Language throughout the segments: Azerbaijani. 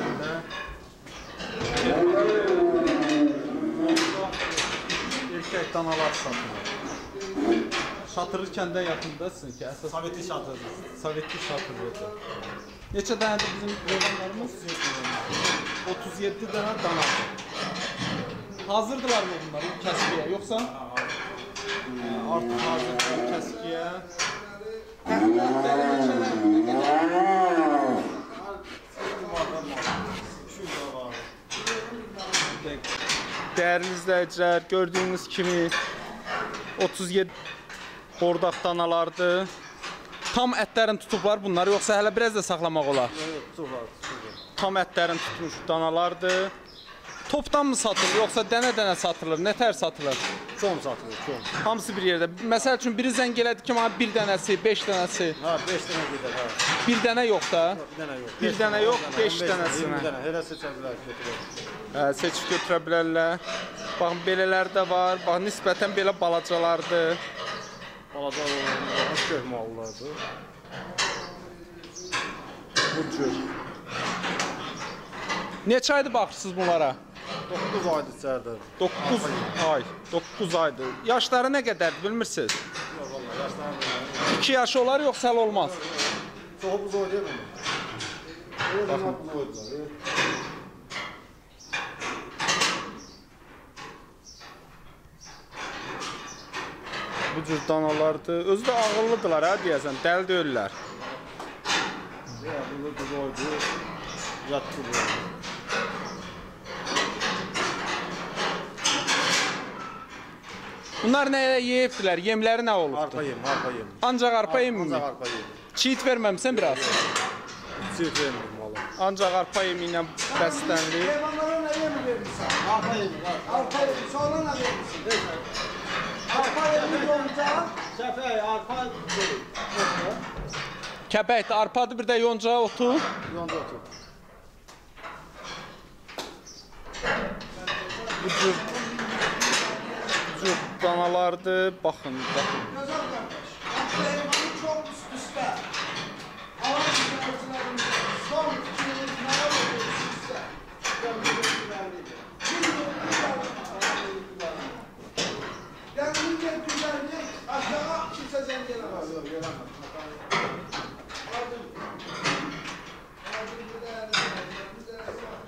Bismillah. Erkek danalar satılır. De yakındasın ki esas Sovetli çatırır. Sovetli çatırırdı. Neçə dənədir bizim heyvanlarımız? 37 dənə dana. Hazırdılar mı bunlar bu kəsbiyə? Yoxsa? Artıq hazır. Değerli izleyiciler gördüğünüz kimi 37 bordaq danalardı. Tam ətlərin tutublar bunlar yoxsa hələ biraz da saxlamaq olar? Tutular, tutular. Tam ətlərin tutmuş danalardı. Topdan mı satılır yoxsa dənə-dənə satılır? Nətər satılır? Çoğum satılır, çoğum. Hamısı bir yerdə. Məsəl üçün biri zəng elədi ki, mənə bir dənəsi, 5 dənəsi, Ha, 5 tane gider ha. bir dənə yox da. Bir tane yok. Bir on beş on tanesine. 20 tane. Hele seçebilir, götürür. Hə, seçib götürə bilərlər. Baxın belələri də var. Bax nisbətən belə balacalardır. Balaca olanlar, köh mallardır. Bu cür. Neçə aydır baxırsınız bunlara? 9 aydır içeride. 9 ay, 9 aydır. Yaşları nə qədərdir bilmirsiniz? Yok valla yaşlanmıyor. 2 yaşı olar yoxsa hələ olmaz? Mu? Öyle zaman bunu oynuyorlar. Bu cür danalardır. Özü də ağıllıdırlar ha deyəsən, dəli deyirlər. Ya bunu da oydu. Yattı bu. Bunlar nə yeyibdilər? Yemləri nə olubdu? Arpa yem, arpa yem. Ancaq arpa yemi mi? Ancak arpa yem. Çiğit verməmisən biraz? Çift yemiyorum valla. Ancaq arpa yemi ilə bəslənir. Hayvanlara ne yemi vermişsin? Arpa yem, arpa. Yemi. Sonra ne vermişsin? Arpa yemi yonca. Sefer arpa. Kəpəkdir, arpadır, bir də yonca otu. Yonca otur. Bu cür cür danalardır. Baxın, baxın. Gözal kardeş. Arpa yemi çok üst üste. Alan ziyaretçilerimize son iki yıllık ne yapıyoruz üste? Kendince güzellik aşağı kimse zenginemez. Yok, gelemez. Aldım. Aldım bir tane, bir tane var.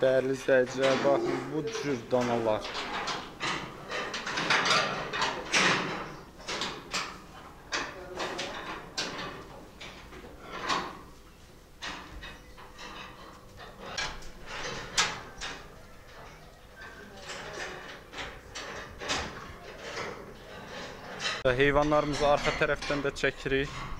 Dəyərli izləyicilər, baxın bu cür danalar. Heyvanlarımızı arxa tərəfdən də çəkirik.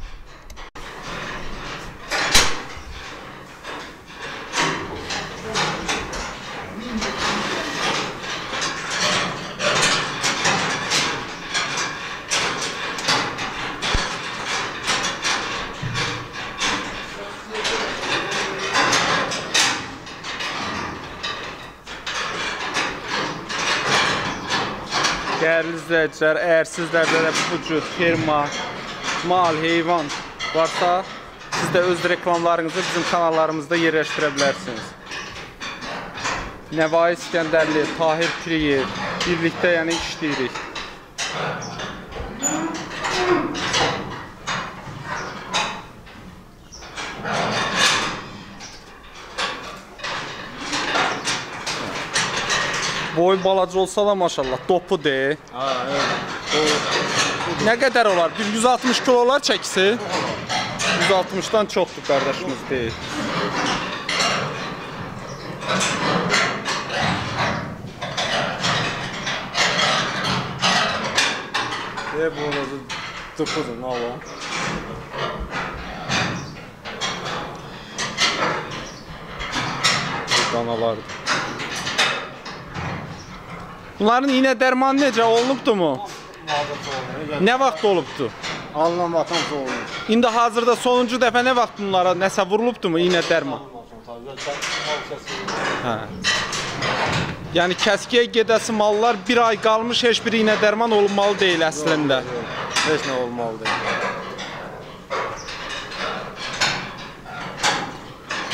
Dəyərli izləyicilər, əgər sizlərdə də bu cür ferma, mal, heyvan varsa, siz də öz reklamlarınızı bizim kanallarımızda yerləşdirə bilərsiniz. Nəvai İskəndərli, Tahir Piriyev birlikdə yəni işləyirik. Boy balaca olsa da maşallah, topu de. Ha evet. Nə qədər olar? Bir 160 kilo olar çəkisi. 160-dan çoxdur qardaşımız deyil. Ne bu arada ne var? Danalardır. Bunların iynə dərmanı necə olubdu mu? Nə vaxt olubdu? Alınan vatan soğuğu. İndi hazırda sonuncu dəfə nə vaxt bunlara nəsə vurulubdu mu iynə dərman? Hə. Yəni kəskiyə gedəsi mallar bir ay qalmış heç bir iynə dərman olunmalı deyil əslində. Heç ne olmalı değil.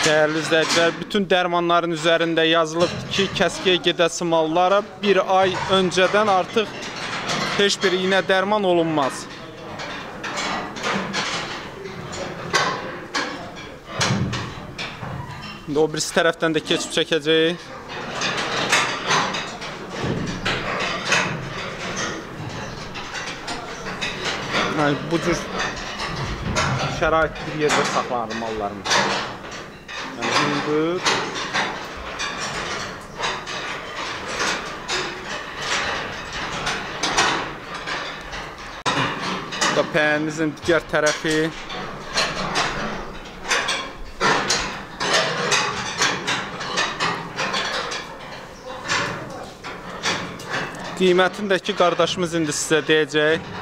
Dəyərli izləyicilər, bütün dərmanların üzərində yazılıbdır ki, kəskəyə gedəsi mallara bir ay öncədən artıq heç bir iynə dərman olunmaz. İndi o birisi tərəfdən də keçib çəkəcəyik. Yəni bu cür şərait bir yerdə saxlanır mallarımız. Bu da pəyənimizin digər tərəfi. Qiymətini də ki, qardaşımız indi sizə deyəcək.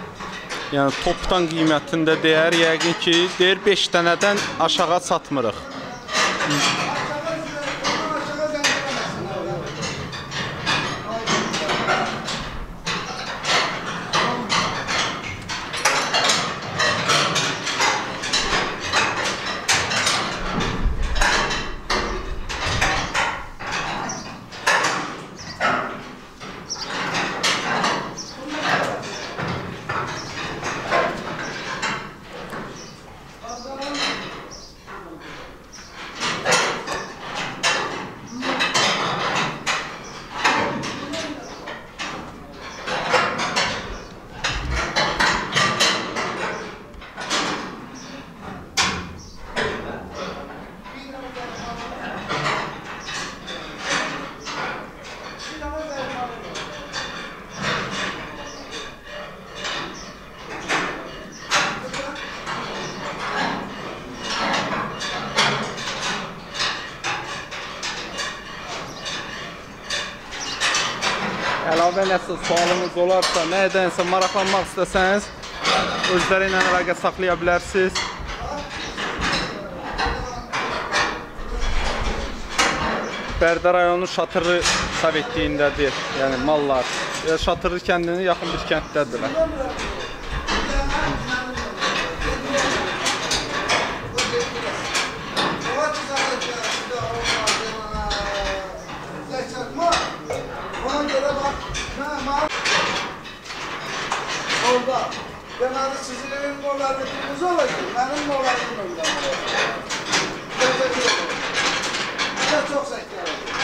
Yəni topdan qiymətində deyər, yəqin ki, deyir 5 dənədən aşağı satmırıq. Aşağı Nəsə sualınız olarsa, nədənsə maraqlanmaq istəsəniz, özləri ilə əlaqə saxlaya bilərsiniz. Bərdə rayonu Şatırlı Sovetliyindədir, yəni mallar. Şatırlı kəndinin yaxın bir kənddədirlər. Orada. Ben adı sizlerin morlar dediğiniz olacak. Benim morlar bundan. Teşekkür ederim. Size çok sektör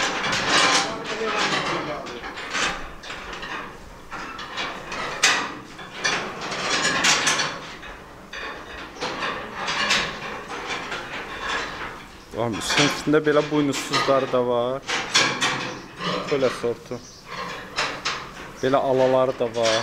Abi, üstündə belə buynuzsuzları da var. Belə sortu. Belə alaları da var.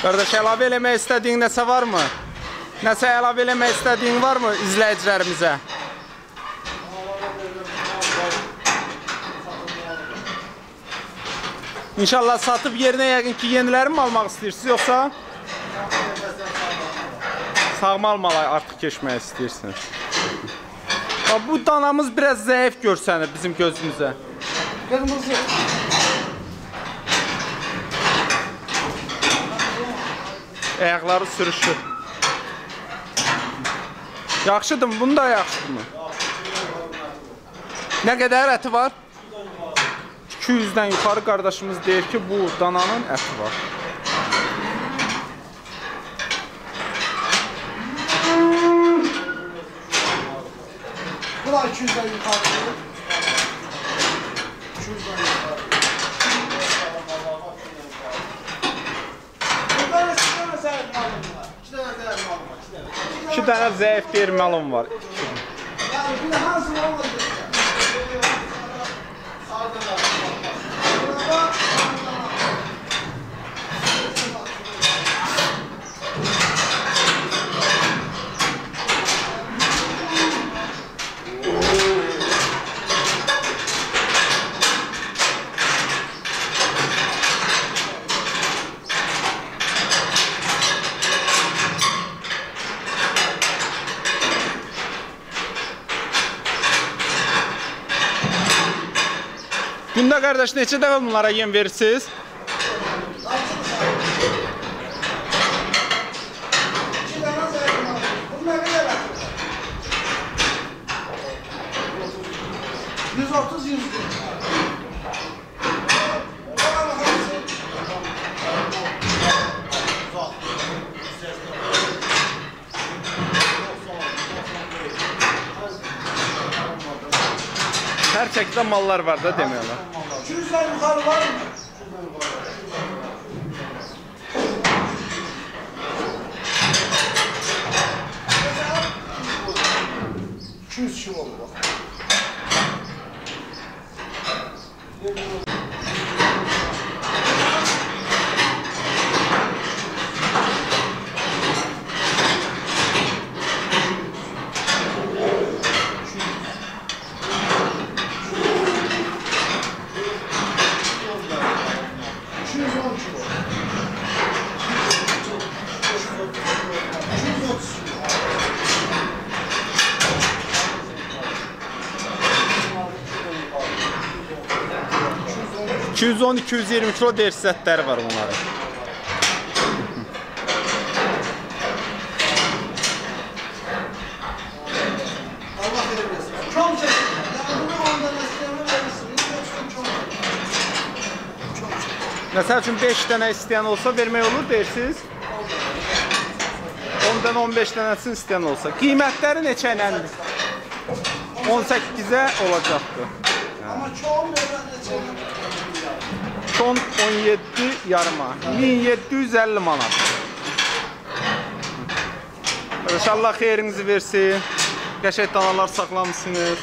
Qardaş, əlavə eləmək istədiyin nəsə varmı? Nəsə əlavə eləmək istədiyin varmı izləyicilərimizə? İnşallah satıb yerinə yəqin ki, yeniləri mi almaq istəyirsiniz, yoxsa sağmal mala artıq keçmək istəyirsiniz? Bu danamız biraz zəif görsənir bizim gözümüzə. Qırmızı. Ayaqları sürüşür. Yaxşıdır, bunu da yaxşıdırmı? Nə qədər əti var? 200-dən yuxarı qardaşımız deyir ki, bu dananın əti var. Bu da 200'den yukarı. 200'den yukarı. Burada da iki tane səhət malım var. İki tane səhət malım var. iki tane. 2 dənə zəif bir malım var. Yani bir hansı olmadı? Qardaş neçə dəfə bunlara yem verirsiniz? Hər çəkidə mallar var da demək olar. 200'den yukarı var mı? İki yüz kilo oldu bak. 210-220 kilo dersətləri var onların. Məsəl üçün 5 dənə istəyən olsa vermək olur deyirsiniz? 10 dənə 15 dənəsin istəyən olsa. Qiymətləri neçə iləndir? 18-ə olacaqdır. Amma çoğun verən neçə iləndir? Son 17 yarıma. 1750 manat. İnşallah xeyrinizi versin. Qəşəng danalar saxlamısınız.